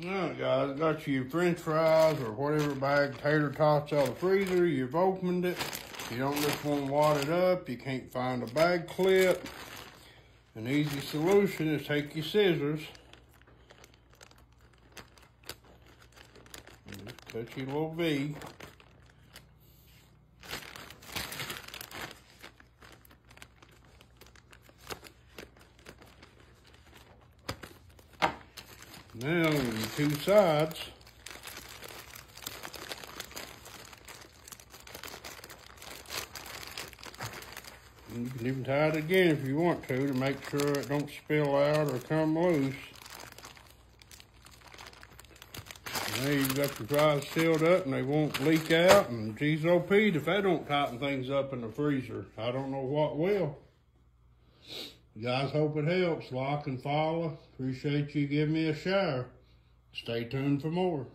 Alright guys, got you french fries or whatever bag tater tots out of the freezer. You've opened it. You don't just want to wad it up. You can't find a bag clip. An easy solution is take your scissors. Cut your little V. Now, on two sides, you can even tie it again if you want to, to make sure it don't spill out or come loose. Now you've got your fries sealed up and they won't leak out. And geez, oh Pete, if that don't tighten things up in the freezer, I don't know what will. Guys hope it helps. Like and follow. Appreciate you giving me a share. Stay tuned for more.